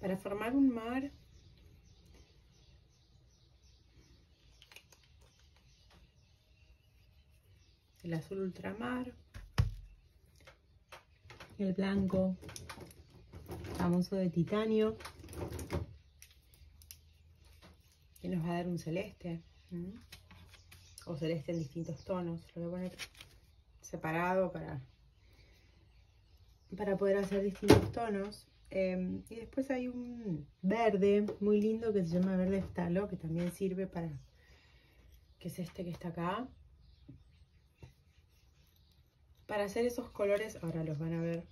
Para formar un mar el azul ultramar, el blanco famoso de titanio, que nos va a dar un celeste, o celeste en distintos tonos. Lo voy a poner separado para, para poder hacer distintos tonos. Em, y después hay un verde muy lindo que se llama verde estalo, que también sirve para, que es este que está acá. Para hacer esos colores, ahora los van a ver,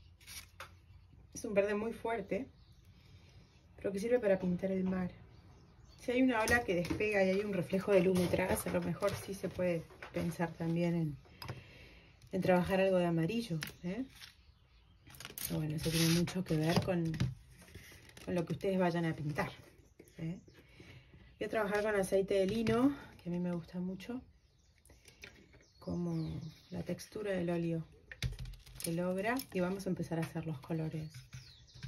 es un verde muy fuerte, pero que sirve para pintar el mar. Si hay una ola que despega y hay un reflejo de luz detrás, a lo mejor sí se puede pensar también en, trabajar algo de amarillo. ¿eh? Bueno, eso tiene mucho que ver con, lo que ustedes vayan a pintar. ¿eh? Voy a trabajar con aceite de lino, que a mí me gusta mucho como la textura del óleo que logra y vamos a empezar a hacer los colores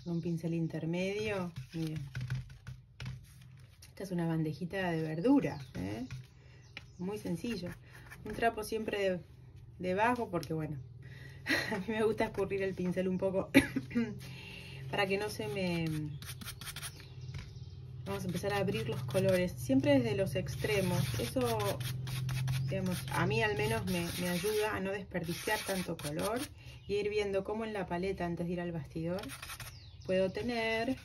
un pincel intermedio miren esta es una bandejita de verdura ¿eh? muy sencillo un trapo siempre debajo porque bueno a mí me gusta escurrir el pincel un poco. Para que no se me vamos a empezar a abrir los colores siempre desde los extremos. Eso a mí al menos me, ayuda a no desperdiciar tanto color y ir viendo cómo en la paleta antes de ir al bastidor puedo tener,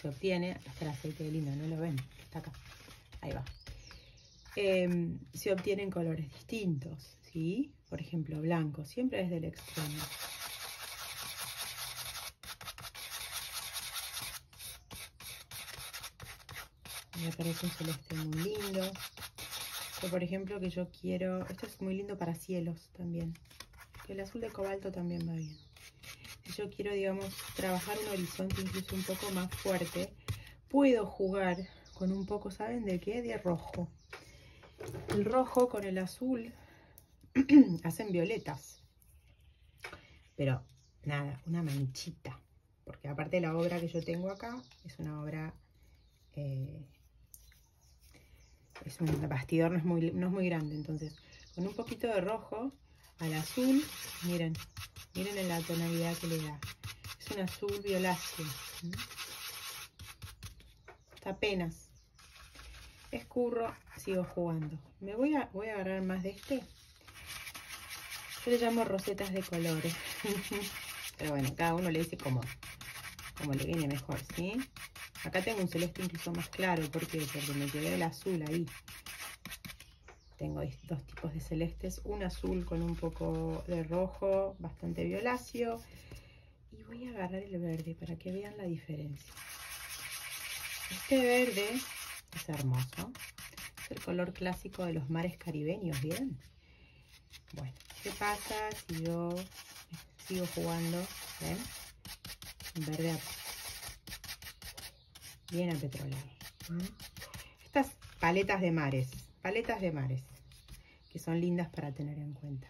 se obtiene, está el aceite de lino, no lo ven, está acá, ahí va. Em, se obtienen colores distintos, ¿sí? Por ejemplo, blanco, siempre desde el extremo. Me parece un celeste muy lindo por ejemplo, que yo quiero... Esto es muy lindo para cielos también. El azul de cobalto también va bien. Yo quiero, digamos, trabajar un horizonte incluso un poco más fuerte, puedo jugar con un poco, ¿saben de qué? De rojo. El rojo con el azul hacen violetas. Pero nada, una manchita. Porque aparte la obra que yo tengo acá es una obra eh, es un bastidor, no es, muy, no es muy grande, entonces con un poquito de rojo al azul, miren, miren en la tonalidad que le da. Es un azul violáceo. Está apenas. Escurro, sigo jugando. Me voy a, voy a agarrar más de este. Yo le llamo rosetas de colores. Pero bueno, cada uno le dice como, como le viene mejor, ¿sí? Acá tengo un celeste incluso más claro. ¿Por qué? Porque me quedé el azul ahí. Tengo dos tipos de celestes. Un azul con un poco de rojo, bastante violáceo. Y voy a agarrar el verde para que vean la diferencia. Este verde es hermoso. Es el color clásico de los mares caribeños, ¿bien? Bueno, ¿qué pasa si yo sigo jugando? ¿Ven? Verde bien apetrolado. Estas paletas de mares, paletas de mares, que son lindas para tener en cuenta.